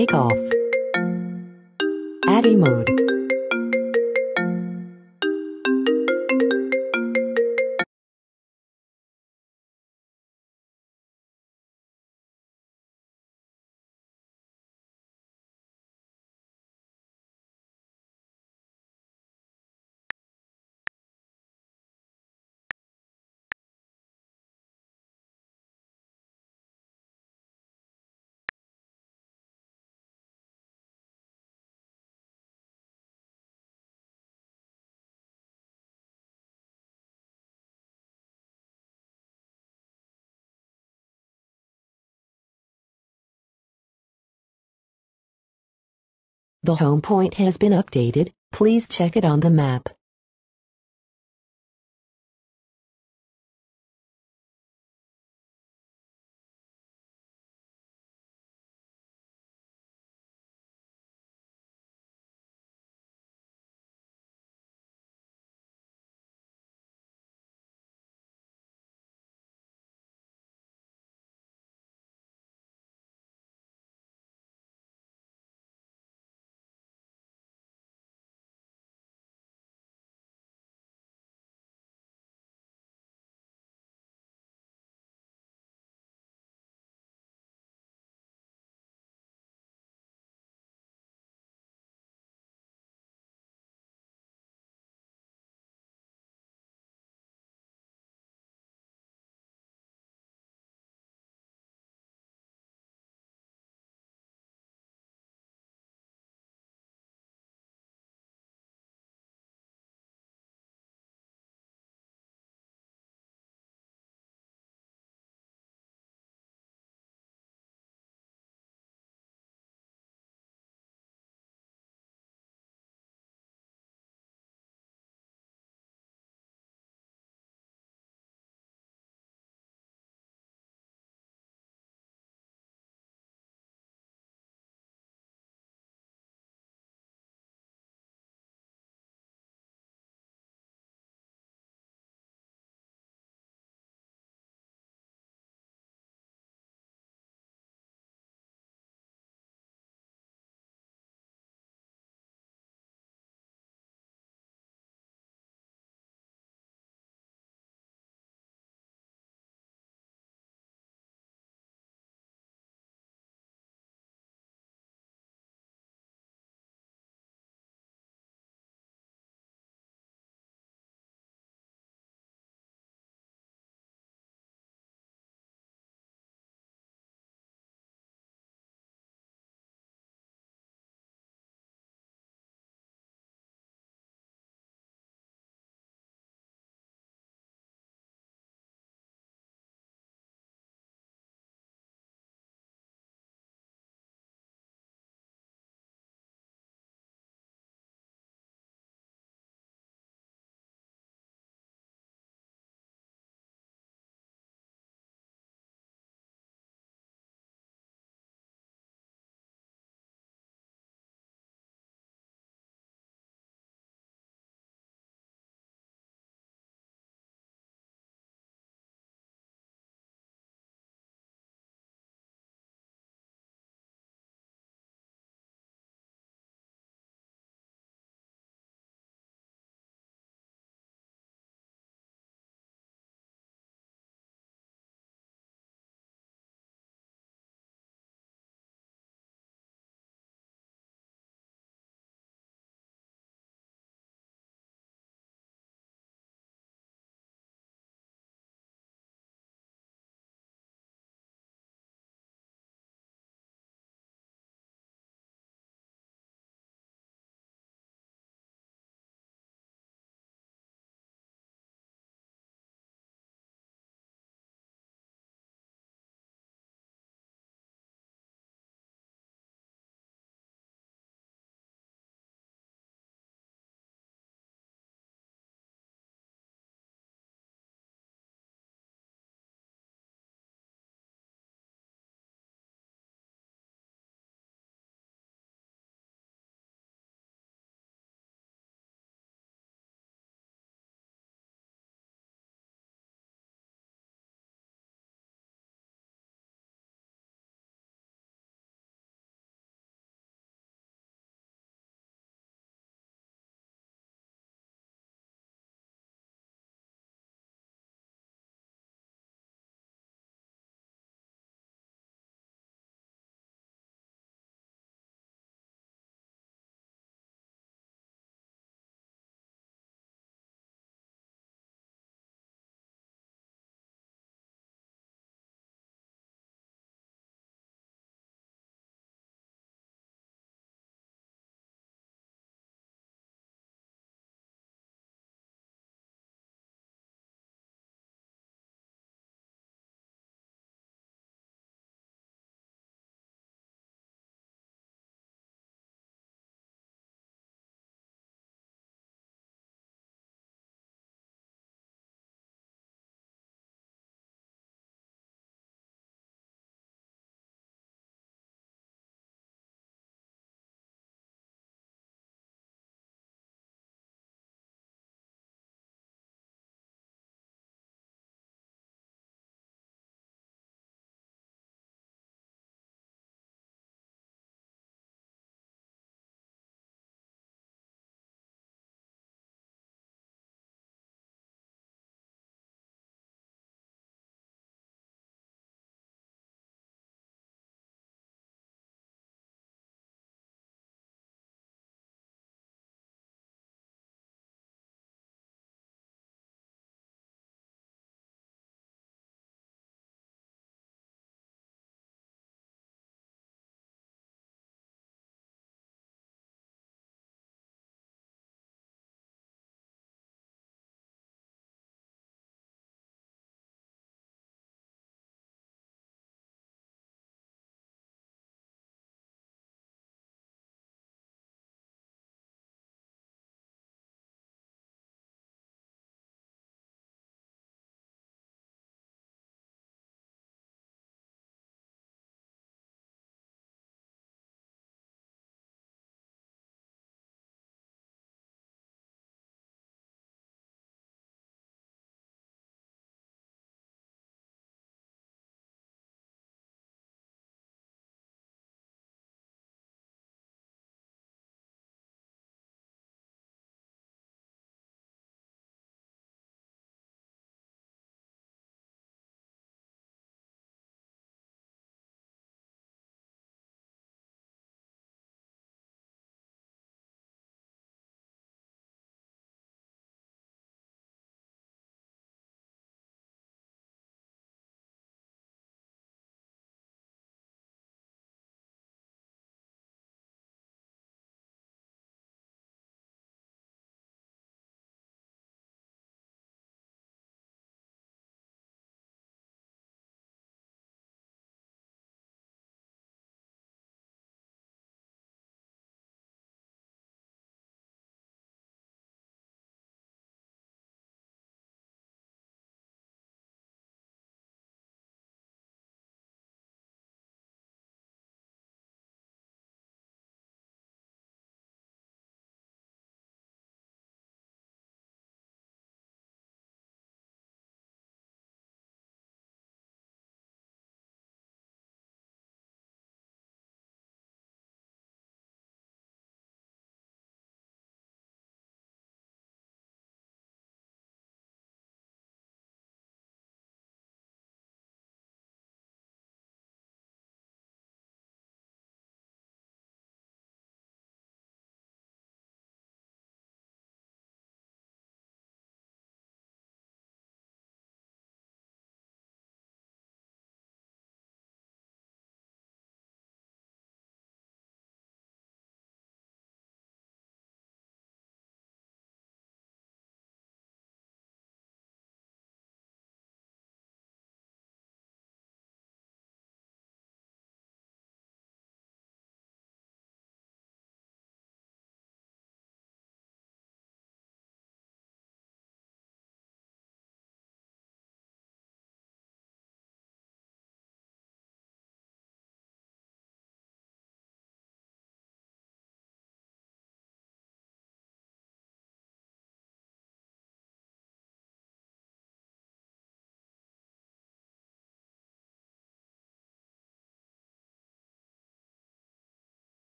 Takeoff. ATTI mode. The home point has been updated, please check it on the map.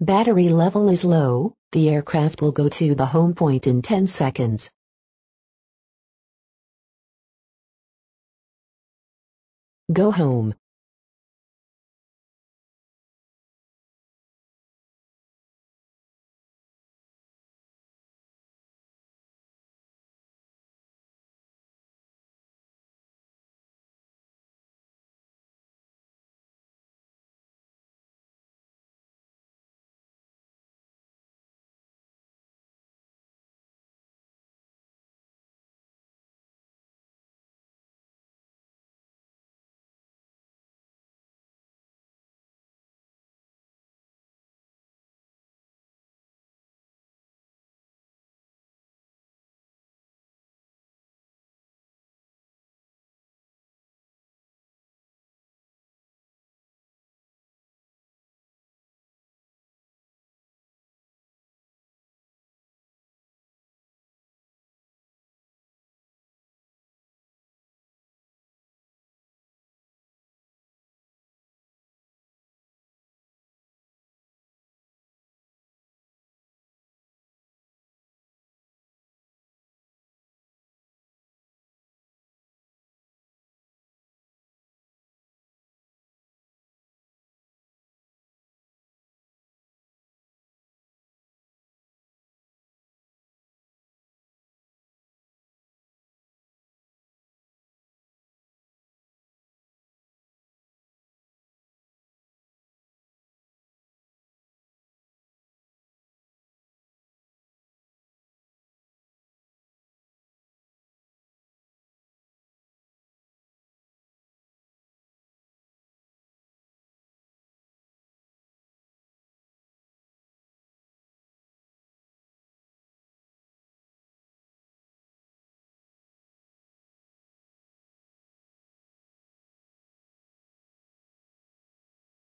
Battery level is low, the aircraft will go to the home point in 10 seconds. Go home.